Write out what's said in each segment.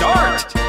Start!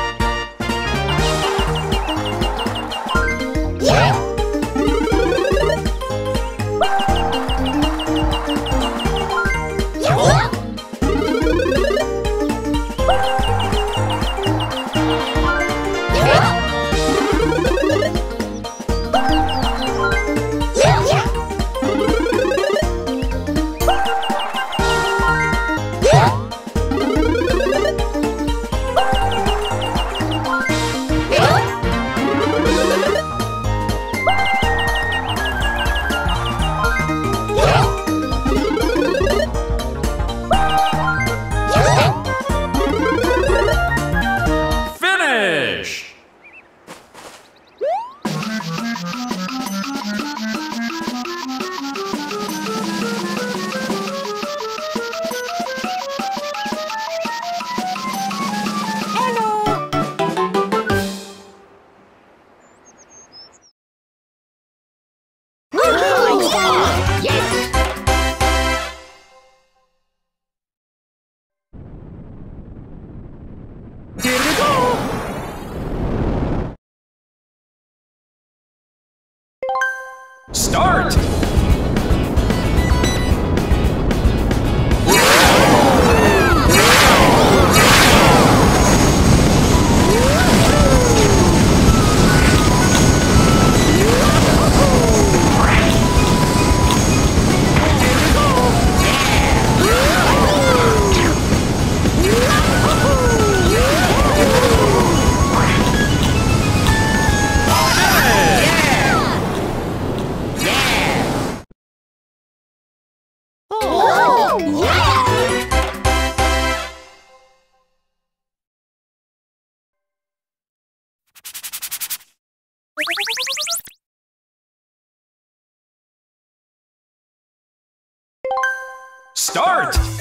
Start! Oh,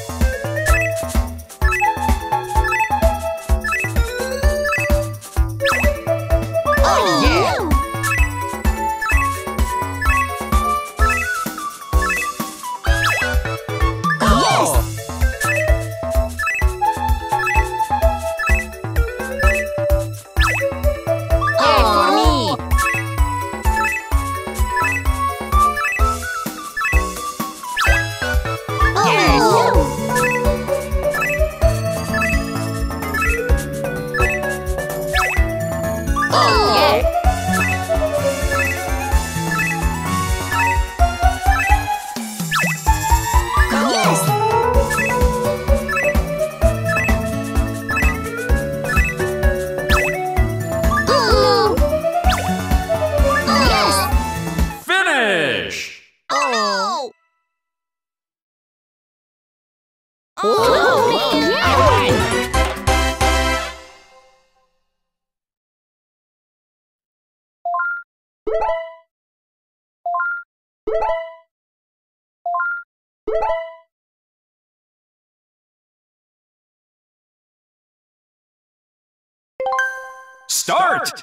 Start!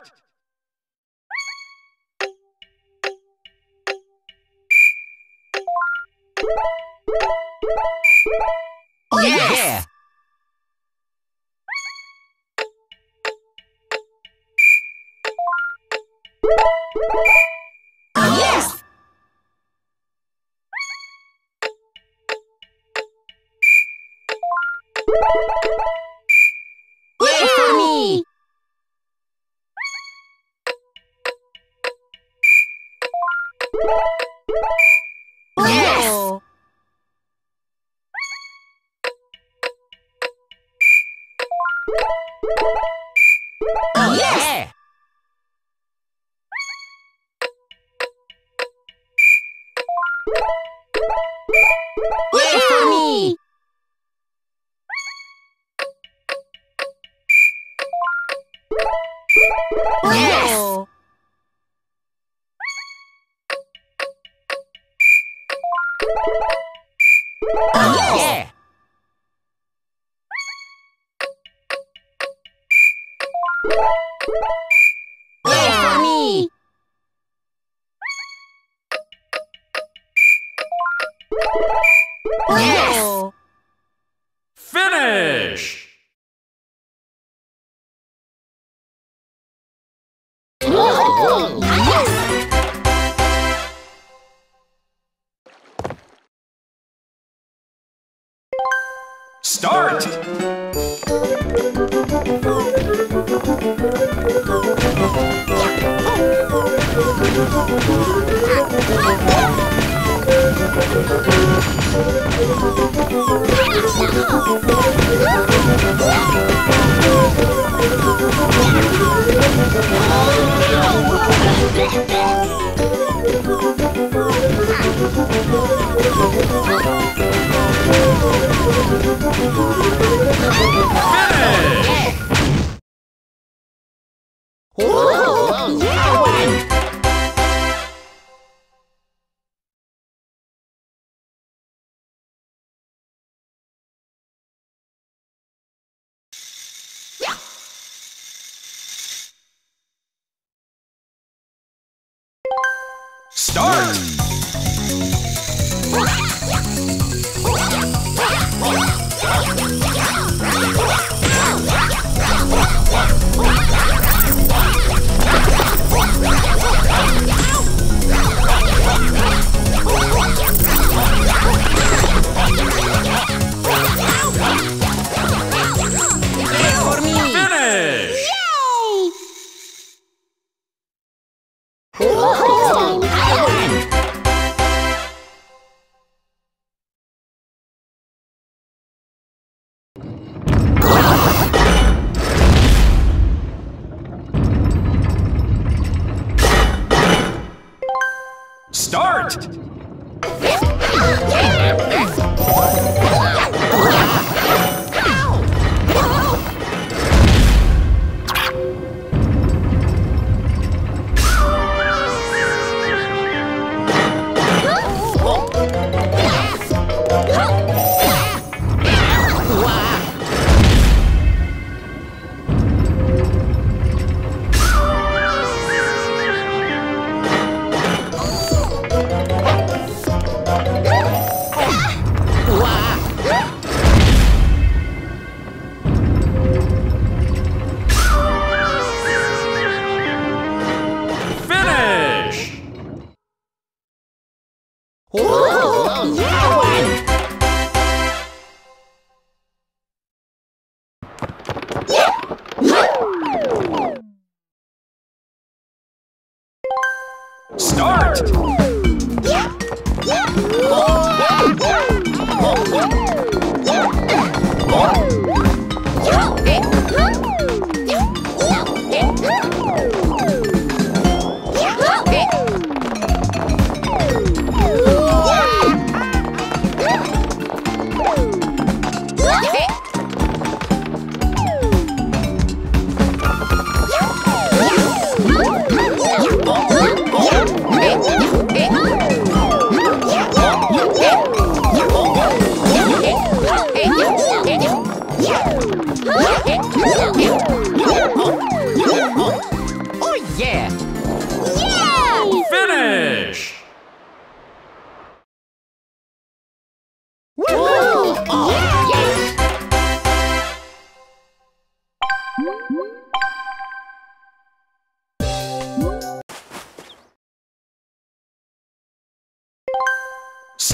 Oh, yeah! Yes! Oh, Yay Yay for me! Yes! Oh! Yes! Finish! Whoa! Yes! Start! Oh, Start! Start! Start! Oh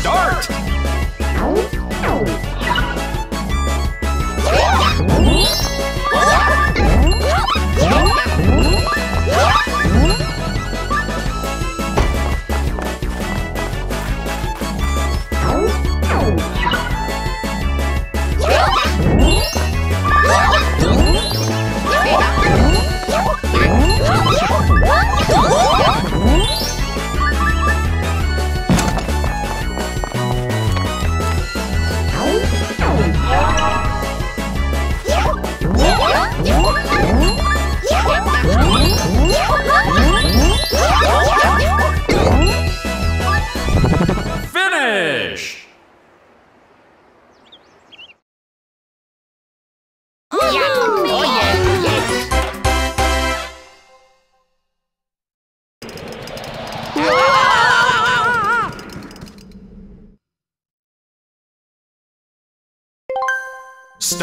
Start!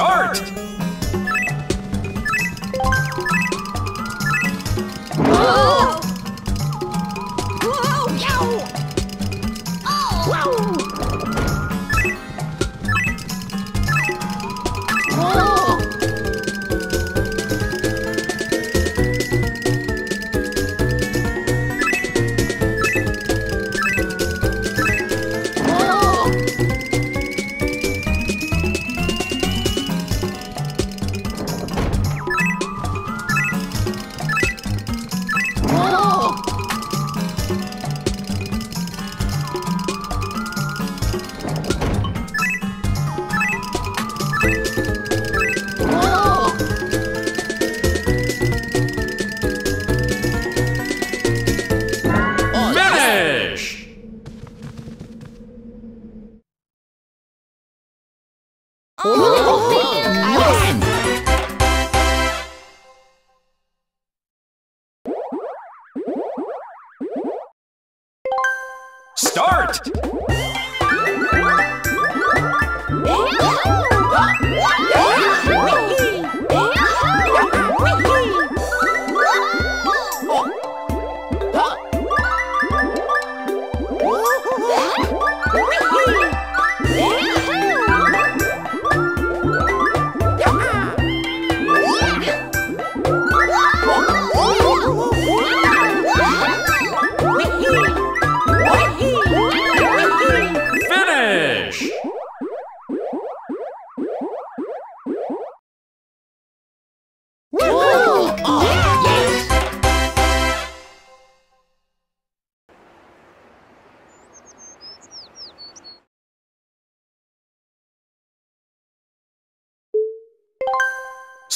Start!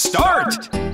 Start!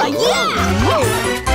Oh, yeah!